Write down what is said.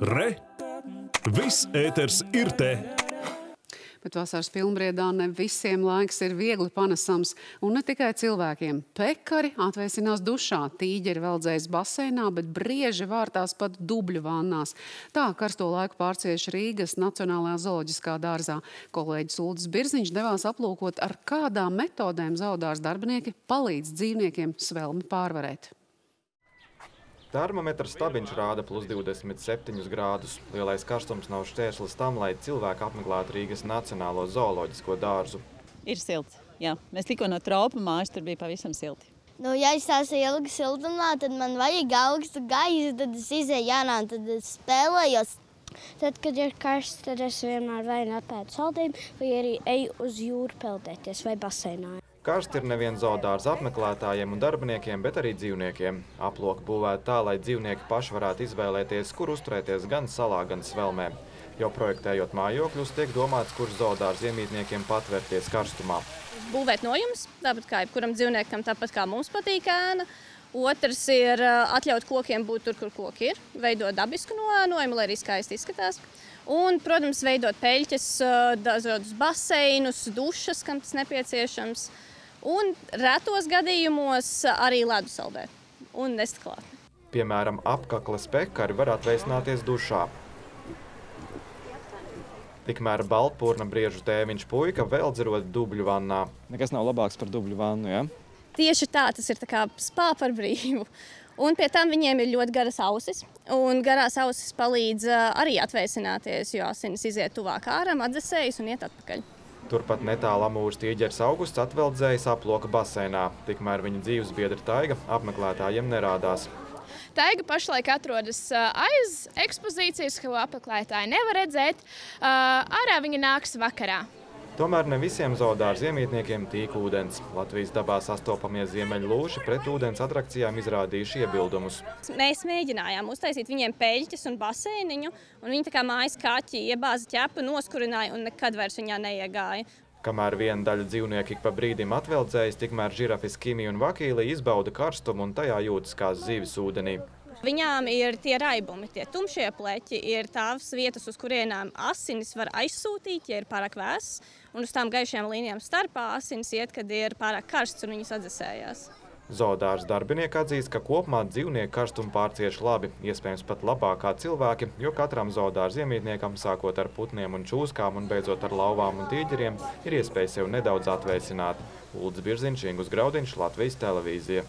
Re! Viss ēters ir te! Bet vasaras pilnbriedā ne visiem laiks ir viegli panesams. Un ne tikai cilvēkiem. Pekari atvēsinās dušā, tīģeri veldzējas baseinā, bet brieži vārtās pat dubļu vannās. Tā karsto laiku pārcieš Rīgas Nacionālajā zooloģiskā dārzā. Kolēģis Uldis Birziņš devās aplūkot, ar kādām metodēm zaudārs darbinieki palīdz dzīvniekiem svelmi pārvarēt. Termometra stabiņš rāda plus 27 grādus. Lielais karstums nav šķērslis tam, lai cilvēki apmeklētu Rīgas Nacionālo zooloģisko dārzu. Ir silts, jā. Mēs tikko no tropa mājas, tur bija pavisam silti. Nu, ja es esmu ilgi siltumā, tad man vajag augstu gaisu, tad es izēju ārā un tad es spēlējos. Tad, kad ir karsts, tad es vienmēr vai nu apēdu saldījumu, vai arī eju uz jūru peldēties vai baseinā. Karsti ir nevien zoodārza apmeklētājiem un darbiniekiem, bet arī dzīvniekiem. Aploka būvēta tā, lai dzīvnieki paši varētu izvēlēties, kur uzturēties gan salā, gan svelmē. Jau projektējot mājokļus, tiek domāts, kurš zoodārza iemītniekiem patvērties karstumā. Būvēt nojumus, tāpat kā jebkuram dzīvniekam, tāpat kā mums patīk ēna. Otrs ir atļaut kokiem būt tur, kur koki ir, veidot dabisku noēnojumu, lai arī skaisti izskatās. Un, protams, veidot peļķes, dažādus baseinus, dušas, kam tas nepieciešams un retos gadījumos arī ledus saldē un nest klāt. Piemēram, apkakles pekari var atveicināties dušā. Tikmēr baltpūrna briežu tēviņš puika vēl dzerot dubļu vannā. Nekas nav labāks par dubļu vannu, ja? Tieši tā, tas ir tā kā spā par brīvu. Un pie tam viņiem ir ļoti garas ausis. Un garās ausis palīdz arī atvēsināties, jo asinis iziet tuvāk āram, atdzesējas un iet atpakaļ. Turpat netālu amūras tīģeris augusts atveldzējas aploka baseinā. Tikmēr viņa dzīves biedra Taiga apmeklētājiem nerādās. Taiga pašlaik atrodas aiz ekspozīcijas, ko apmeklētāji nevar redzēt. Ārā viņa nāks vakarā. Tomēr ne visiem zoodārza iemītniekiem tīk ūdens. Latvijas dabā sastopamie ziemeļlūši pret ūdens atrakcijām izrādījuši iebildumus. Mēs mēģinājām uztaisīt viņiem peļķes un baseiniņu, un viņi tā kā mājas kaķi iebāza ķepu, noskurināja un nekad vairs viņā neiegāja. Kamēr viena daļa dzīvnieki ik pa brīdim atveldzējas, tikmēr žirafis Kimi un Vakīli izbauda karstumu un tajā jūtas kā zivis ūdenī. Viņām ir tie raibumi, tie tumšie pleķi, ir tās vietas, uz kurienām asinis var aizsūtīt, ja ir pārāk vēss, un uz tām gaišajām līnijām starpā asinis iet, kad ir pārāk karsts un viņas atdzesējās. Zoodārs darbinieki atzīst, ka kopumā dzīvnieku karstumu pārcieš labi, iespējams pat labāk kā cilvēki, jo katram zoodārs iemītniekam, sākot ar putniem un čūskām un beidzot ar lauvām un tīģeriem, ir iespēja sev nedaudz atvēsināt. Uldis Birziņš, Ingus Graudiņš, Latvijas televīzija.